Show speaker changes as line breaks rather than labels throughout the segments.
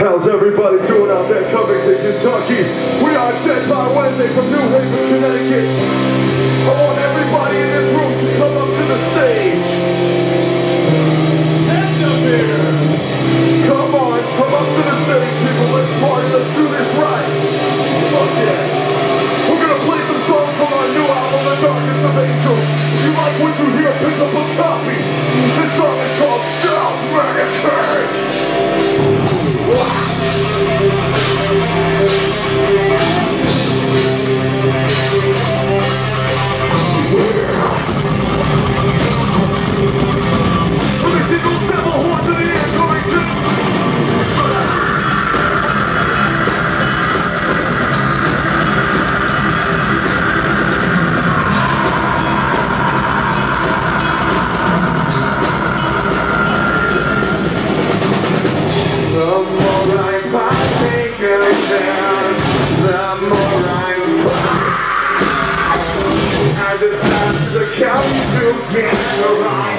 How's everybody doing out there coming to Kentucky? come you get around.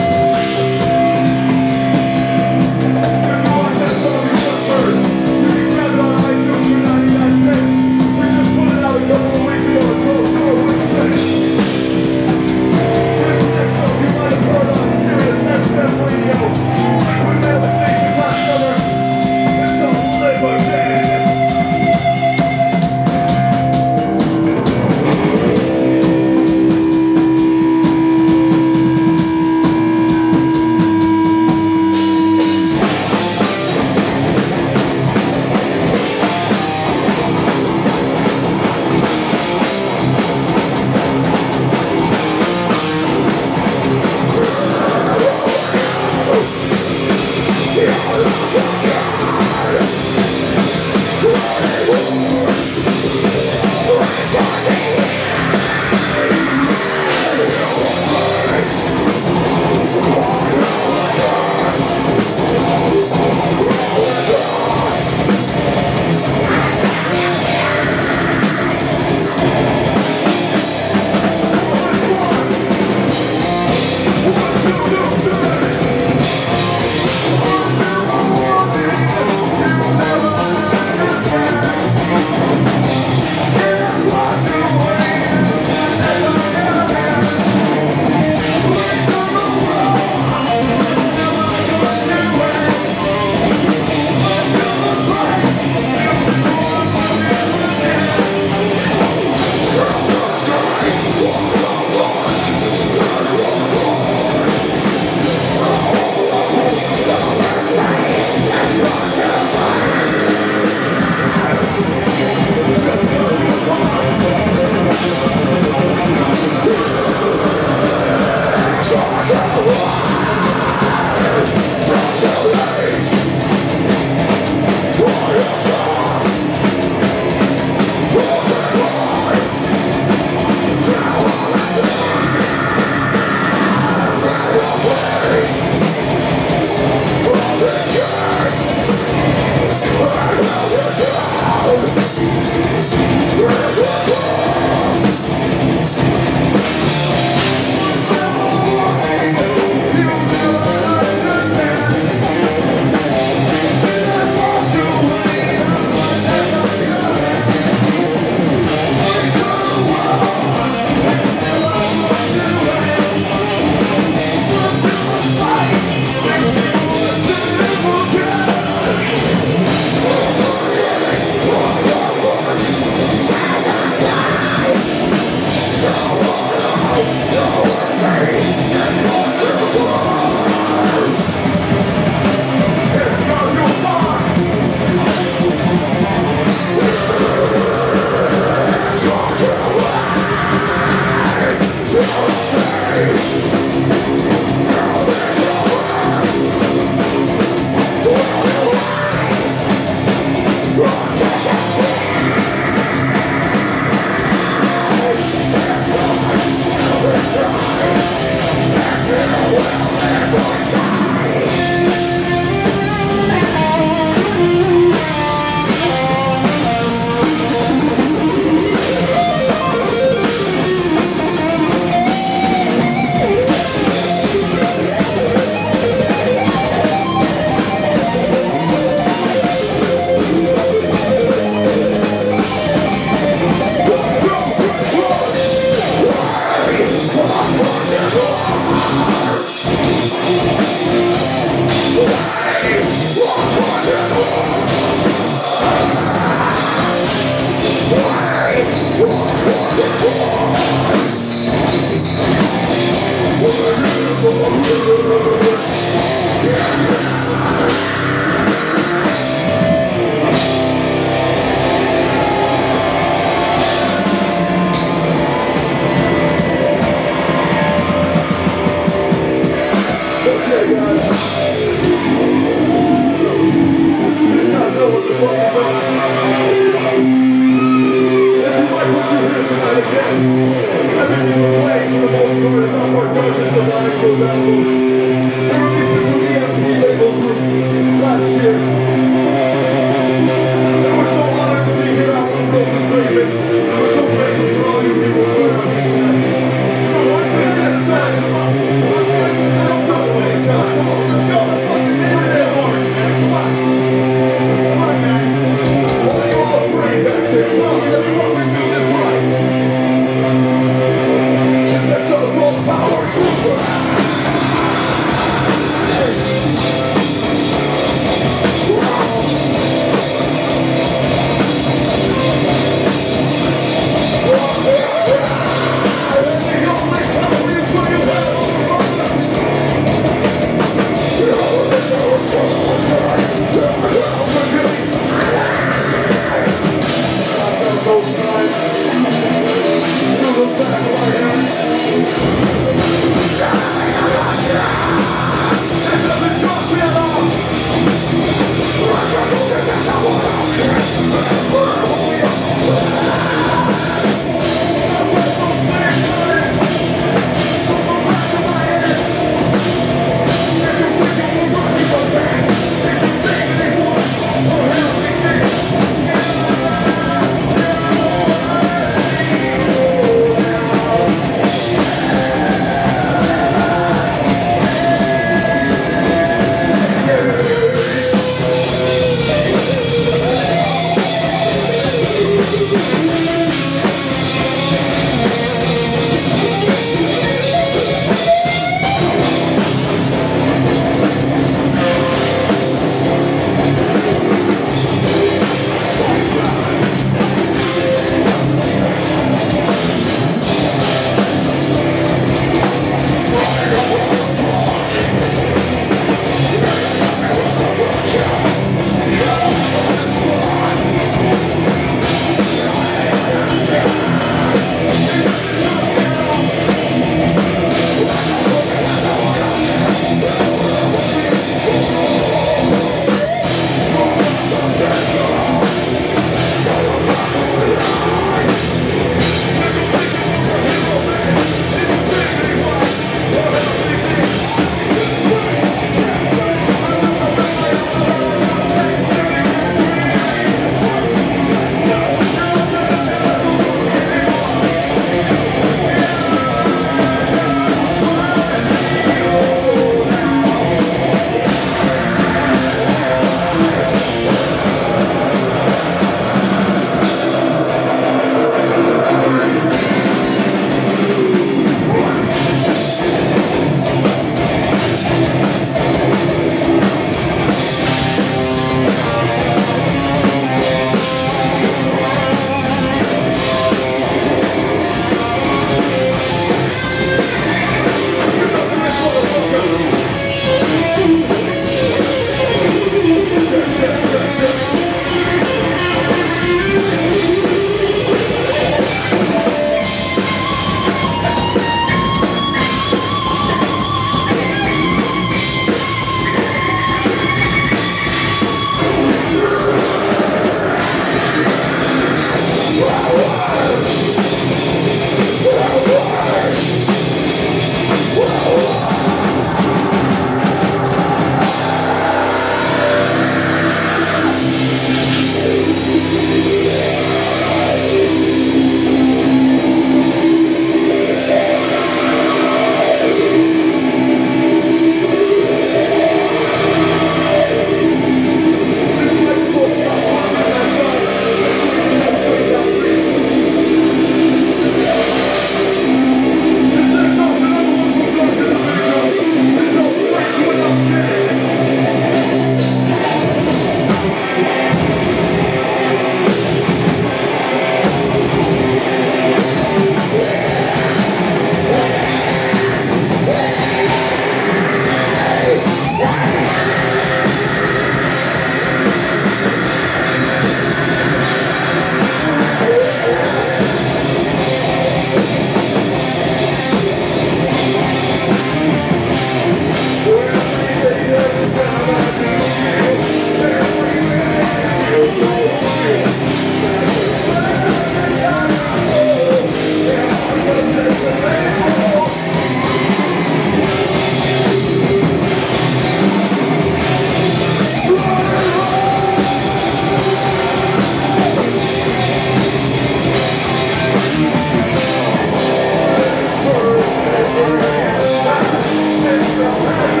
It's the way.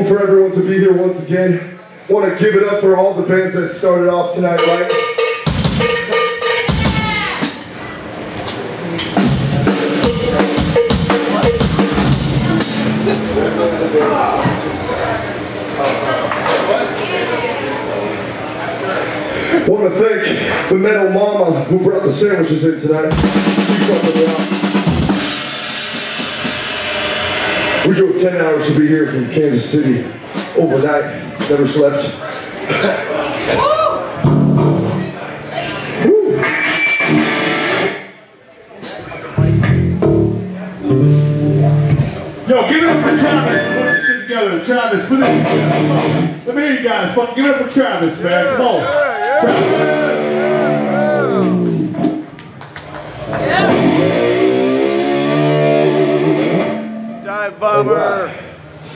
Grateful for everyone to be here once again. Want to give it up for all the bands that started off tonight, right? Want to thank the Metal Mama who brought the sandwiches in tonight. We drove 10 hours to be here from Kansas City overnight. Never slept. Woo.
Yo, give it up for Travis. Put this shit together. Travis, put this together. Come on. Let me hear you guys. Fucking give it up for Travis, man. Come on. Travis.
Bomber.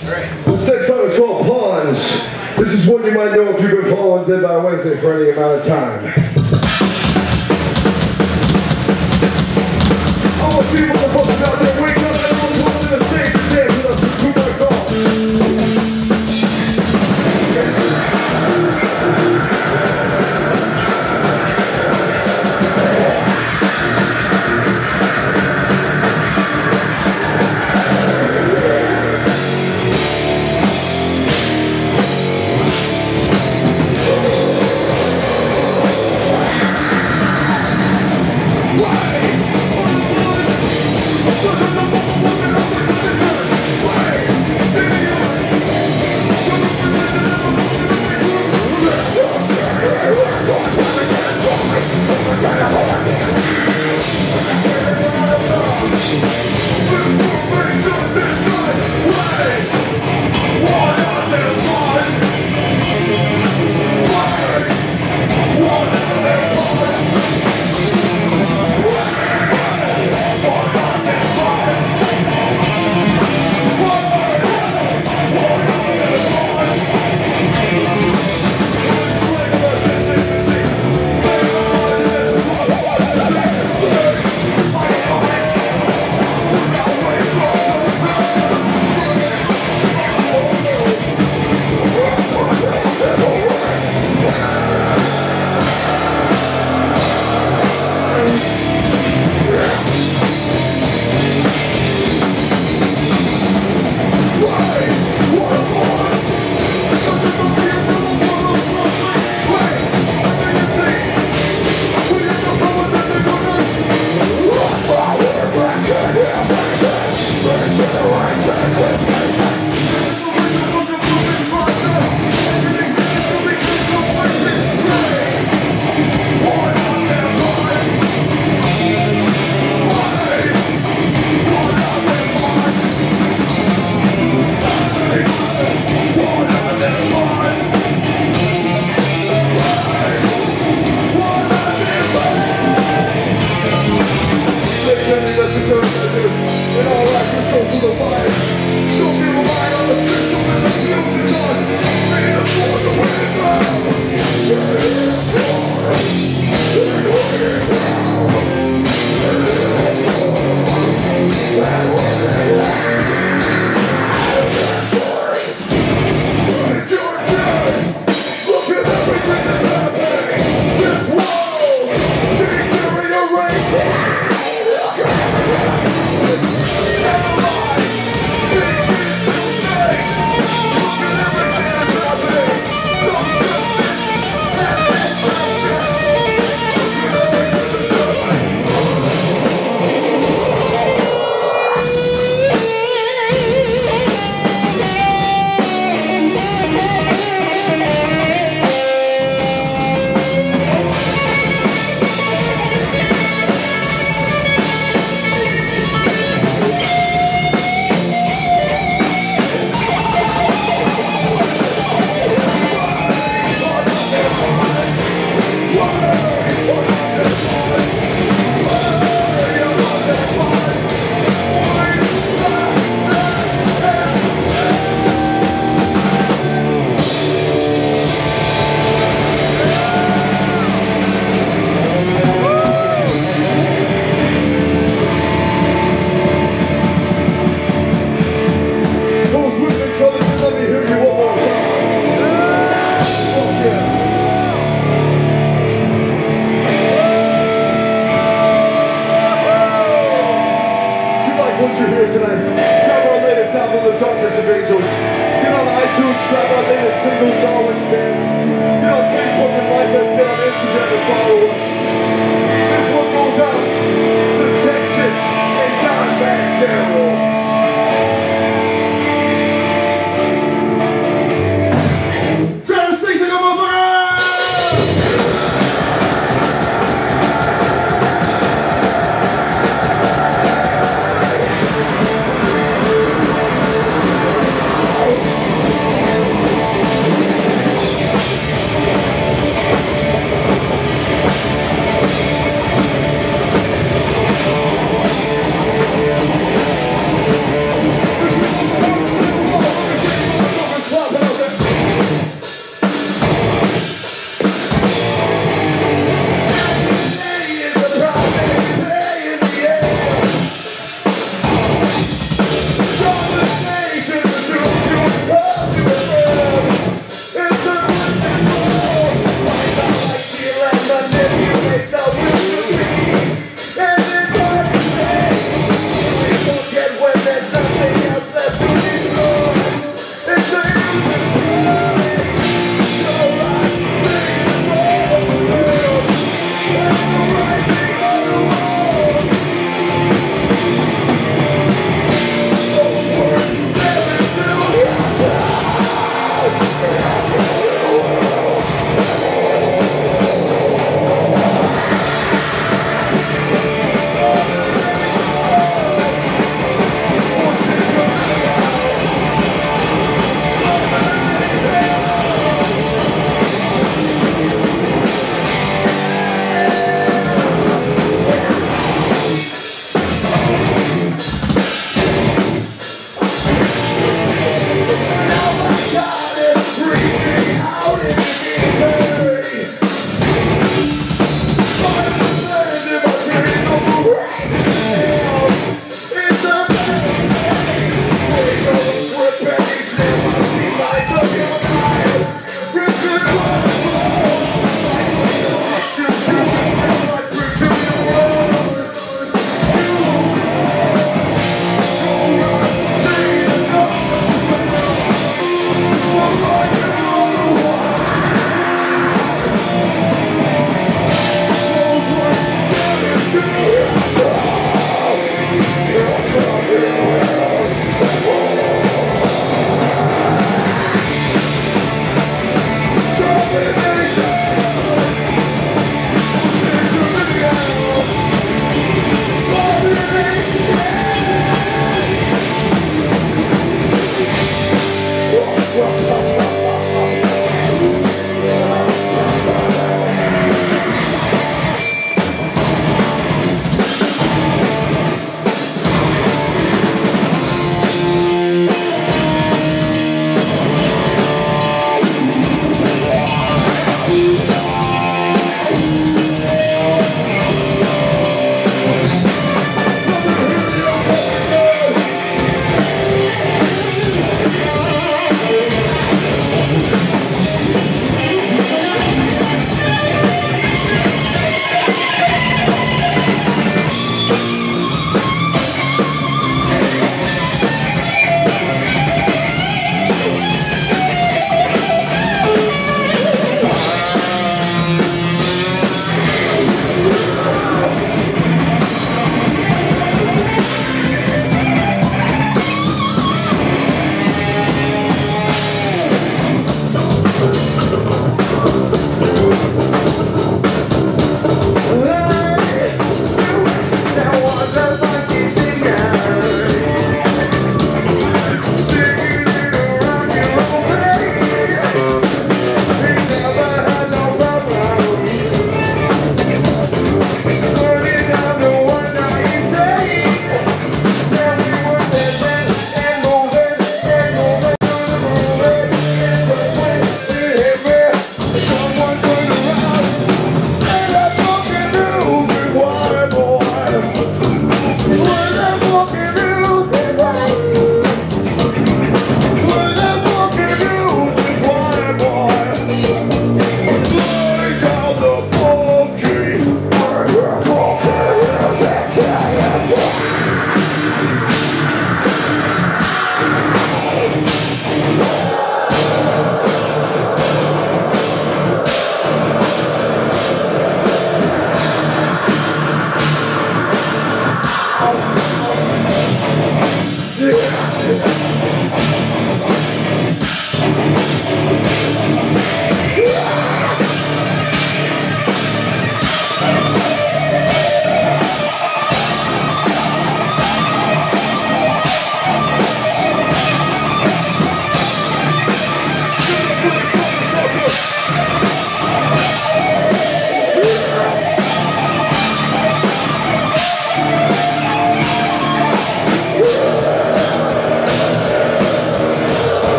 This next song is called Pawns. This is one you might know if you've been following Dead by Wednesday for any amount of time. I want to see motherfuckers out there